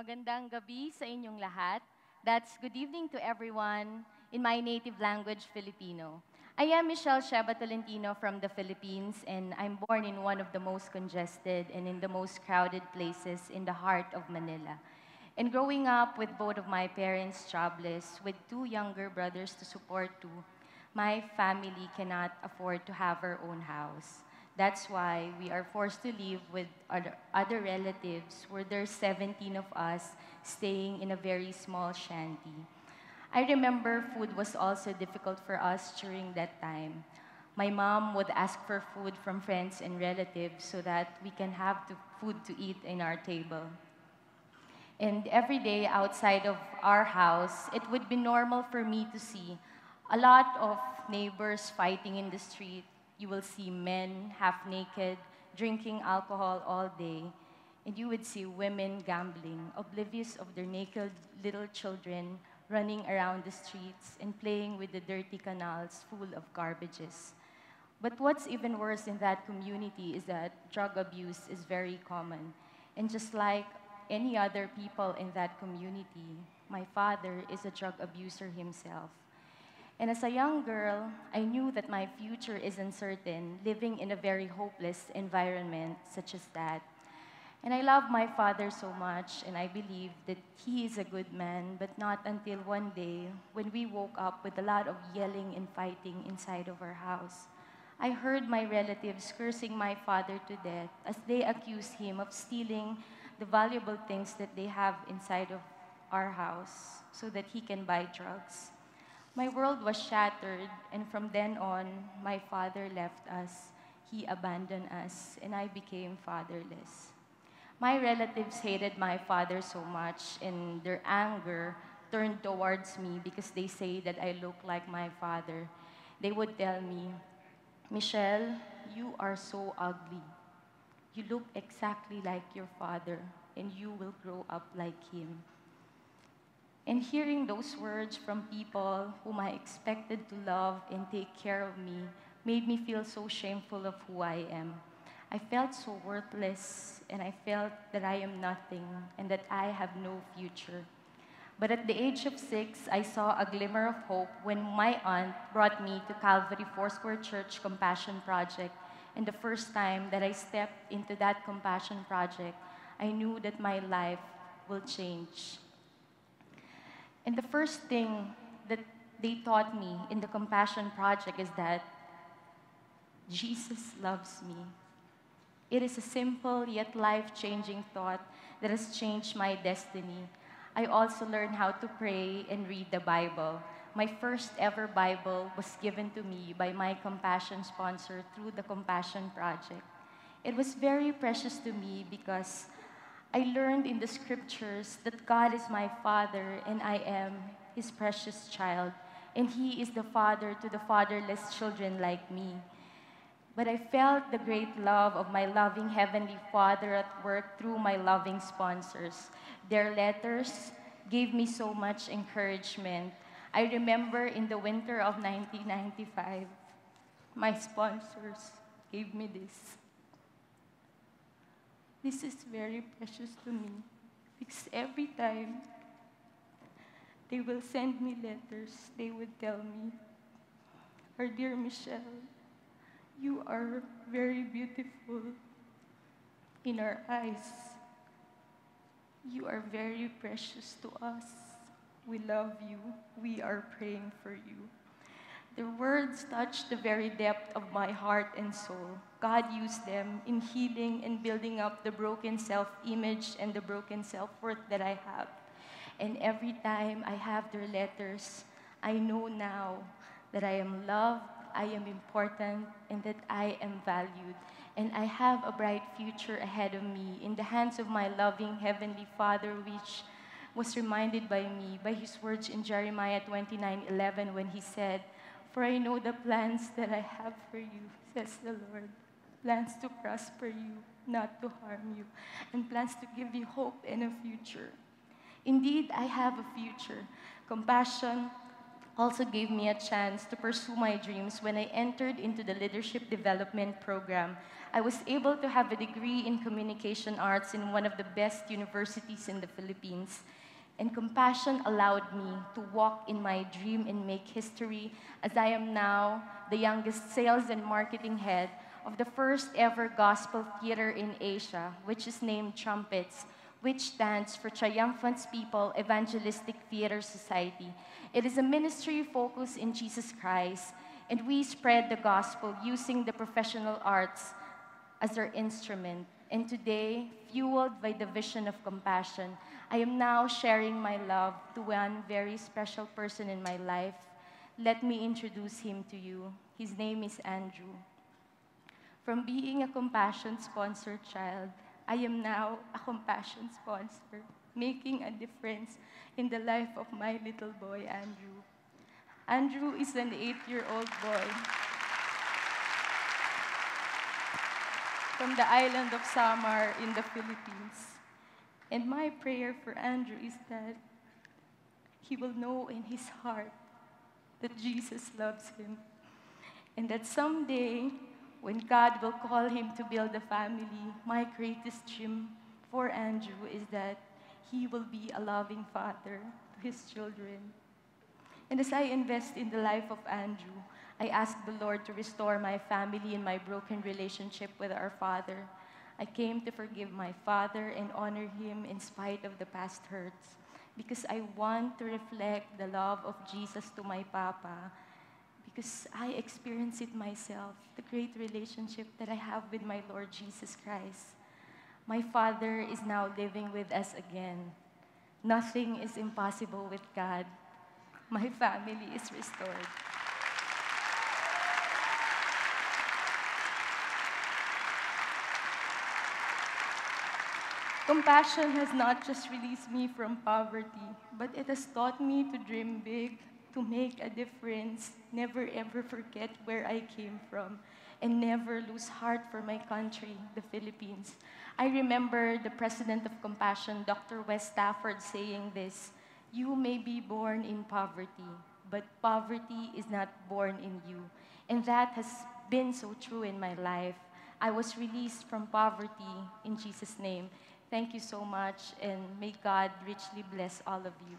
Magandang gabi sa inyong lahat. That's good evening to everyone in my native language, Filipino. I am Michelle Sheba Tolentino from the Philippines, and I'm born in one of the most congested and in the most crowded places in the heart of Manila. And growing up with both of my parents jobless, with two younger brothers to support too, my family cannot afford to have our own house. That's why we are forced to live with other, other relatives, where there's 17 of us staying in a very small shanty. I remember food was also difficult for us during that time. My mom would ask for food from friends and relatives so that we can have food to eat in our table. And every day outside of our house, it would be normal for me to see a lot of neighbors fighting in the street. You will see men half naked, drinking alcohol all day. And you would see women gambling, oblivious of their naked little children running around the streets and playing with the dirty canals full of garbages. But what's even worse in that community is that drug abuse is very common. And just like any other people in that community, my father is a drug abuser himself. And as a young girl, I knew that my future is uncertain, living in a very hopeless environment such as that. And I love my father so much, and I believe that he is a good man, but not until one day when we woke up with a lot of yelling and fighting inside of our house. I heard my relatives cursing my father to death as they accused him of stealing the valuable things that they have inside of our house so that he can buy drugs. My world was shattered, and from then on, my father left us. He abandoned us, and I became fatherless. My relatives hated my father so much, and their anger turned towards me because they say that I look like my father. They would tell me, Michelle, you are so ugly. You look exactly like your father, and you will grow up like him. And hearing those words from people whom I expected to love and take care of me made me feel so shameful of who I am. I felt so worthless, and I felt that I am nothing and that I have no future. But at the age of six, I saw a glimmer of hope when my aunt brought me to Calvary Foursquare Church Compassion Project. And the first time that I stepped into that compassion project, I knew that my life will change. And the first thing that they taught me in the compassion project is that Jesus loves me. It is a simple yet life changing thought that has changed my destiny. I also learned how to pray and read the Bible. My first ever Bible was given to me by my compassion sponsor through the Compassion Project. It was very precious to me because I learned in the scriptures that God is my Father and I am His precious child, and He is the Father to the fatherless children like me. But I felt the great love of my loving Heavenly Father at work through my loving sponsors. Their letters gave me so much encouragement. I remember in the winter of 1995, my sponsors gave me this. This is very precious to me because every time they will send me letters, they would tell me, Our dear Michelle, you are very beautiful in our eyes. You are very precious to us. We love you. We are praying for you. Their words touched the very depth of my heart and soul. God used them in healing and building up the broken self image and the broken self worth that I have. And every time I have their letters, I know now that I am loved, I am important, and that I am valued. And I have a bright future ahead of me in the hands of my loving Heavenly Father, which was reminded by me by his words in Jeremiah 29 11 when he said, For I know the plans that I have for you, says the Lord plans to prosper you, not to harm you, and plans to give you hope and a future. Indeed, I have a future. Compassion also gave me a chance to pursue my dreams when I entered into the leadership development program. I was able to have a degree in communication arts in one of the best universities in the Philippines. And compassion allowed me to walk in my dream and make history as I am now the youngest sales and marketing head of the first ever gospel theater in Asia, which is named Trumpets, which stands for Triumphant People Evangelistic Theater Society. It is a ministry focused in Jesus Christ, and we spread the gospel using the professional arts as our instrument. And today, fueled by the vision of compassion, I am now sharing my love to one very special person in my life. Let me introduce him to you. His name is Andrew. From being a compassion sponsored child, I am now a compassion sponsor, making a difference in the life of my little boy, Andrew. Andrew is an eight year old boy from the island of Samar in the Philippines. And my prayer for Andrew is that he will know in his heart that Jesus loves him and that someday when God will call him to build a family, my greatest dream for Andrew is that he will be a loving father to his children. And as I invest in the life of Andrew, I ask the Lord to restore my family and my broken relationship with our father. I came to forgive my father and honor him in spite of the past hurts because I want to reflect the love of Jesus to my papa because I experience it myself, the great relationship that I have with my Lord Jesus Christ. My Father is now living with us again. Nothing is impossible with God. My family is restored. Compassion has not just released me from poverty, but it has taught me to dream big, to make a difference, never ever forget where I came from, and never lose heart for my country, the Philippines. I remember the president of Compassion, Dr. Wes Stafford, saying this You may be born in poverty, but poverty is not born in you. And that has been so true in my life. I was released from poverty in Jesus' name. Thank you so much, and may God richly bless all of you.